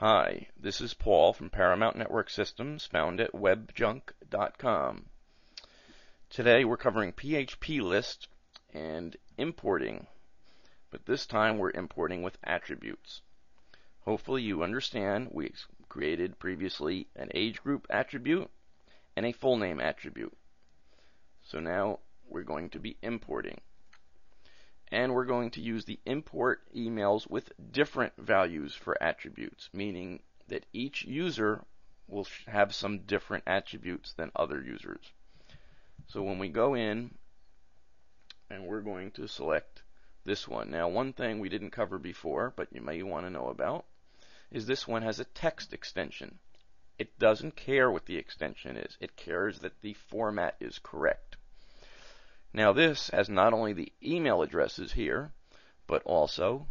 Hi, this is Paul from Paramount Network Systems, found at webjunk.com. Today we're covering PHP list and importing, but this time we're importing with attributes. Hopefully you understand we created previously an age group attribute and a full name attribute. So now we're going to be importing and we're going to use the import emails with different values for attributes, meaning that each user will have some different attributes than other users. So when we go in and we're going to select this one. Now one thing we didn't cover before, but you may want to know about, is this one has a text extension. It doesn't care what the extension is. It cares that the format is correct. Now this has not only the email addresses here, but also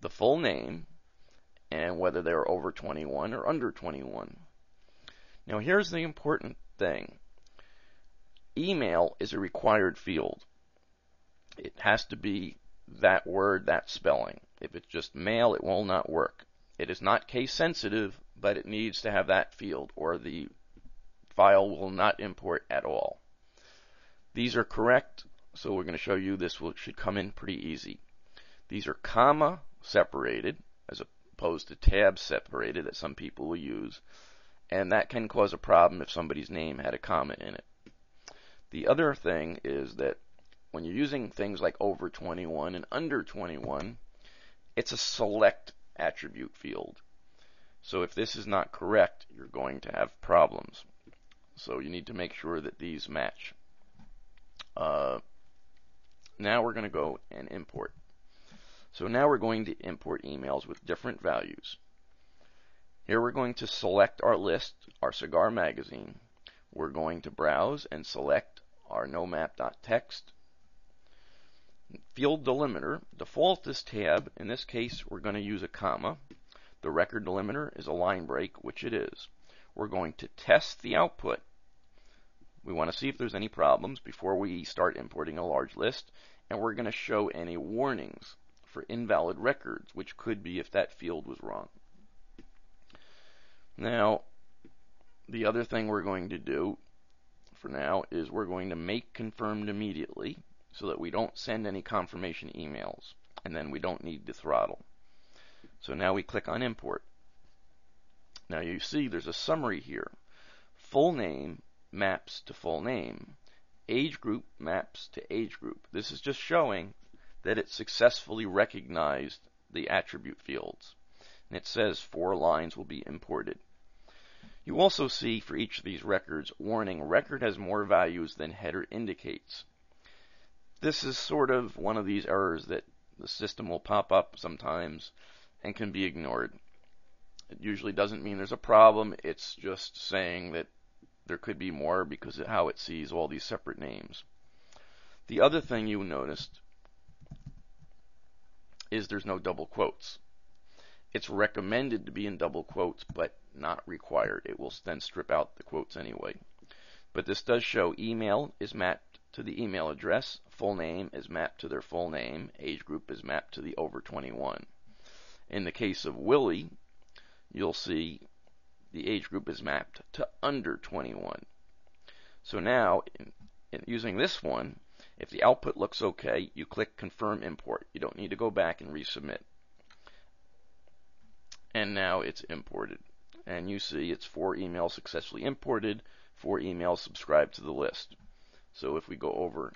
the full name and whether they're over 21 or under 21. Now here's the important thing. Email is a required field. It has to be that word, that spelling. If it's just mail, it will not work. It is not case sensitive, but it needs to have that field or the file will not import at all. These are correct, so we're going to show you this will, should come in pretty easy. These are comma separated as opposed to tab separated that some people will use, and that can cause a problem if somebody's name had a comma in it. The other thing is that when you're using things like over 21 and under 21, it's a select attribute field. So if this is not correct, you're going to have problems. So you need to make sure that these match. Uh, now we're going to go and import. So now we're going to import emails with different values. Here we're going to select our list, our cigar magazine. We're going to browse and select our nomap.txt. Field delimiter, default this tab. In this case, we're going to use a comma. The record delimiter is a line break, which it is. We're going to test the output. Want to see if there's any problems before we start importing a large list, and we're going to show any warnings for invalid records, which could be if that field was wrong. Now, the other thing we're going to do for now is we're going to make confirmed immediately so that we don't send any confirmation emails, and then we don't need to throttle. So now we click on import. Now you see there's a summary here. Full name maps to full name. Age group maps to age group. This is just showing that it successfully recognized the attribute fields. And it says four lines will be imported. You also see for each of these records, warning, record has more values than header indicates. This is sort of one of these errors that the system will pop up sometimes and can be ignored. It usually doesn't mean there's a problem, it's just saying that there could be more because of how it sees all these separate names. The other thing you noticed is there's no double quotes. It's recommended to be in double quotes, but not required. It will then strip out the quotes anyway. But this does show email is mapped to the email address, full name is mapped to their full name, age group is mapped to the over 21. In the case of Willie, you'll see the age group is mapped to under 21. So now, in, in using this one, if the output looks okay, you click Confirm Import. You don't need to go back and resubmit. And now it's imported. And you see it's four emails successfully imported, four emails subscribed to the list. So if we go over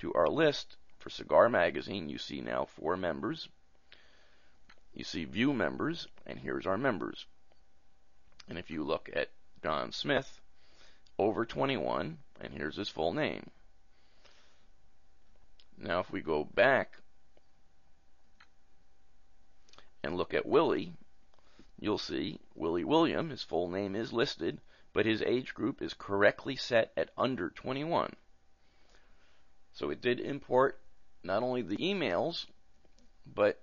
to our list for Cigar Magazine, you see now four members. You see view members, and here's our members. And if you look at John Smith, over 21, and here's his full name. Now, if we go back and look at Willie, you'll see Willie William, his full name is listed, but his age group is correctly set at under 21. So it did import not only the emails, but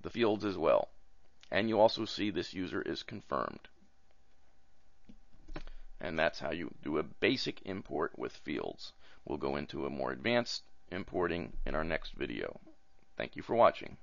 the fields as well. And you also see this user is confirmed. And that's how you do a basic import with fields. We'll go into a more advanced importing in our next video. Thank you for watching.